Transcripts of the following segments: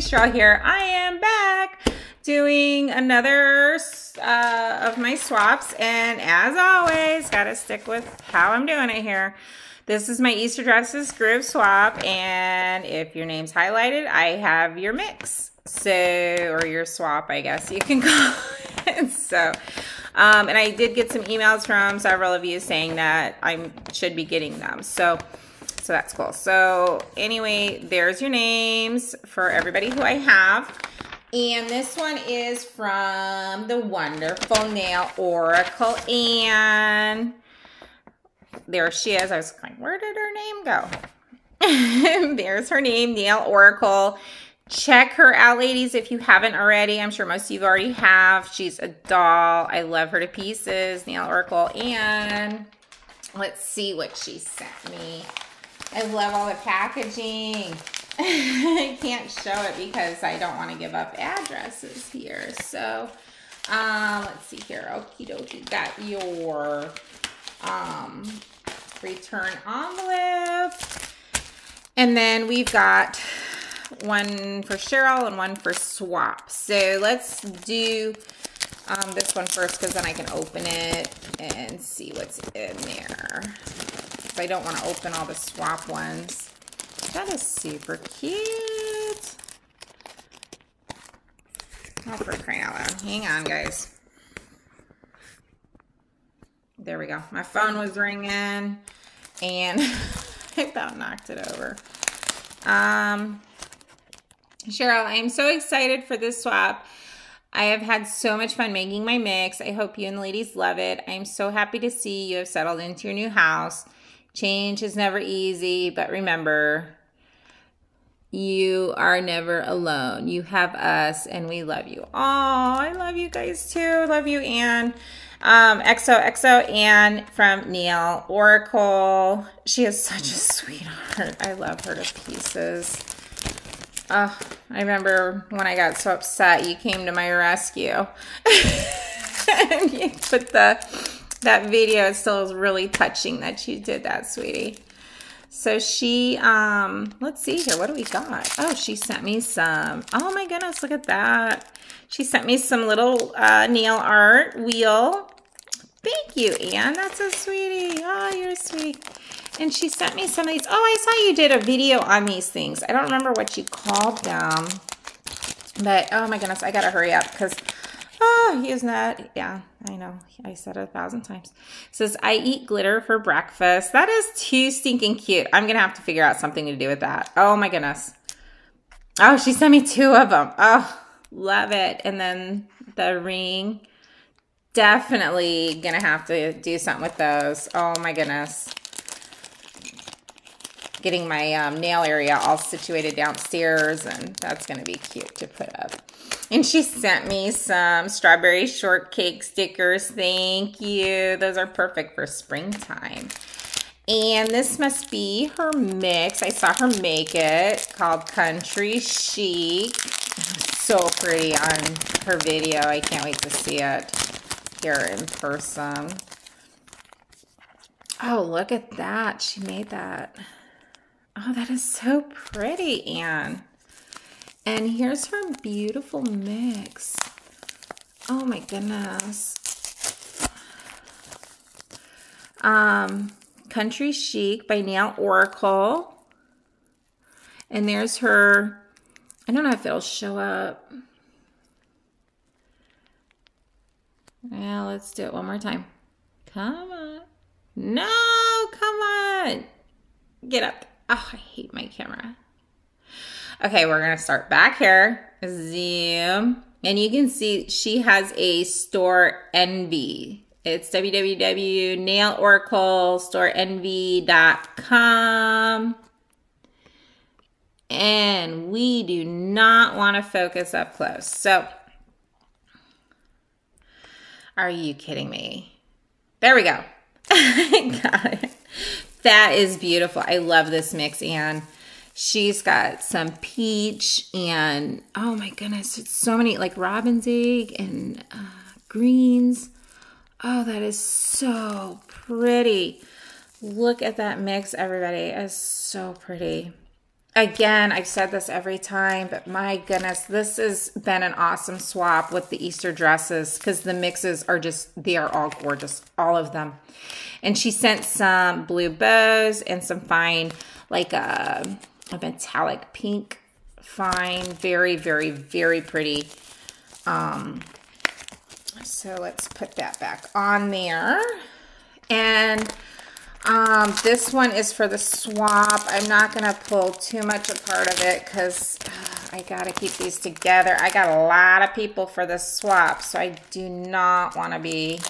Cheryl here. I am back doing another uh, of my swaps. And as always, got to stick with how I'm doing it here. This is my Easter Dresses Group Swap. And if your name's highlighted, I have your mix. So, or your swap, I guess you can call it. So, um, and I did get some emails from several of you saying that I should be getting them. So, so that's cool. So anyway, there's your names for everybody who I have. And this one is from the wonderful Nail Oracle. And there she is. I was like, where did her name go? There's her name, Nail Oracle. Check her out, ladies, if you haven't already. I'm sure most of you already have. She's a doll. I love her to pieces, Nail Oracle. And let's see what she sent me. I love all the packaging. I can't show it because I don't want to give up addresses here. So, um, let's see here. Okie dokie. Got your um, return envelope. And then we've got one for Cheryl and one for swap. So let's do um, this one first because then I can open it and see what's in there. I don't want to open all the swap ones. That is super cute. Oh, for crying out loud. Hang on, guys. There we go. My phone was ringing and I about knocked it over. Um, Cheryl, I'm so excited for this swap. I have had so much fun making my mix. I hope you and the ladies love it. I'm so happy to see you have settled into your new house. Change is never easy, but remember, you are never alone. You have us, and we love you. Oh, I love you guys too. Love you, Anne. Um, XOXO Anne from Nail Oracle. She is such a sweetheart. I love her to pieces. Oh, I remember when I got so upset, you came to my rescue. and you put the that video still is really touching that you did that, sweetie. So she, um, let's see here. What do we got? Oh, she sent me some. Oh my goodness, look at that. She sent me some little uh, nail art wheel. Thank you, Anne. That's a sweetie. Oh, you're sweet. And she sent me some of these. Oh, I saw you did a video on these things. I don't remember what you called them. But, oh my goodness, I got to hurry up because Ah, oh, he's not. Yeah, I know. I said it a thousand times. Says, I eat glitter for breakfast. That is too stinking cute. I'm going to have to figure out something to do with that. Oh my goodness. Oh, she sent me two of them. Oh, love it. And then the ring. Definitely going to have to do something with those. Oh my goodness. Getting my um, nail area all situated downstairs and that's going to be cute to put up. And she sent me some strawberry shortcake stickers. Thank you. Those are perfect for springtime. And this must be her mix. I saw her make it called Country Chic. So pretty on her video. I can't wait to see it here in person. Oh, look at that. She made that. Oh, that is so pretty, Anne. And here's her beautiful mix. Oh my goodness. Um, Country Chic by Nail Oracle. And there's her, I don't know if it'll show up. Yeah, let's do it one more time. Come on. No, come on. Get up. Oh, I hate my camera. Okay, we're to start back here. Zoom. And you can see she has a store envy. It's www.nailoraclestorenvy.com. And we do not want to focus up close. So, are you kidding me? There we go. got it. That is beautiful. I love this mix, Anne. She's got some peach and oh my goodness, it's so many like robin's egg and uh, greens. Oh, that is so pretty. Look at that mix, everybody. It's so pretty. Again, I've said this every time, but my goodness, this has been an awesome swap with the Easter dresses because the mixes are just, they are all gorgeous, all of them. And she sent some blue bows and some fine, like a, a metallic pink fine, very, very, very pretty. Um, so let's put that back on there. And um, this one is for the swap. I'm not going to pull too much apart of it because I got to keep these together. I got a lot of people for the swap, so I do not want to be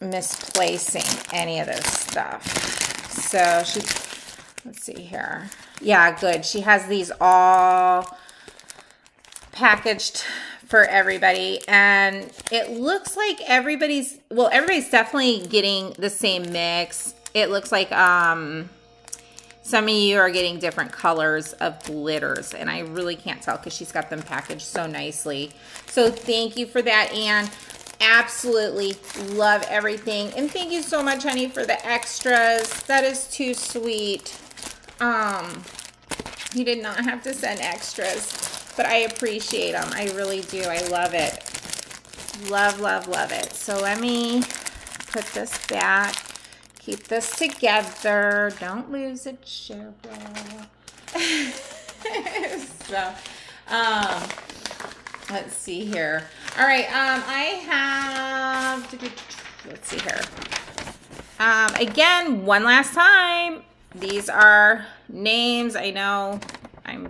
misplacing any of this stuff. So she, let's see here. Yeah, good. She has these all packaged for everybody and it looks like everybody's well everybody's definitely getting the same mix. It looks like um some of you are getting different colors of glitters and I really can't tell because she's got them packaged so nicely. So thank you for that Anne absolutely love everything and thank you so much honey for the extras. That is too sweet. Um you did not have to send extras but I appreciate them. I really do. I love it. Love, love, love it. So let me put this back. Keep this together. Don't lose it, Cheryl. so, um, let's see here. All right, um, I have, let's see here. Um, again, one last time. These are names. I know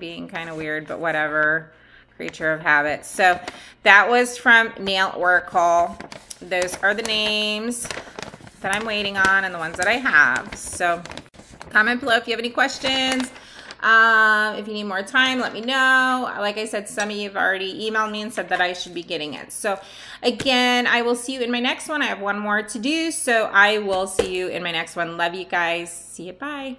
being kind of weird, but whatever. Creature of habit. So that was from Nail Oracle. Those are the names that I'm waiting on and the ones that I have. So comment below if you have any questions. Um, if you need more time, let me know. Like I said, some of you have already emailed me and said that I should be getting it. So again, I will see you in my next one. I have one more to do. So I will see you in my next one. Love you guys. See you. Bye.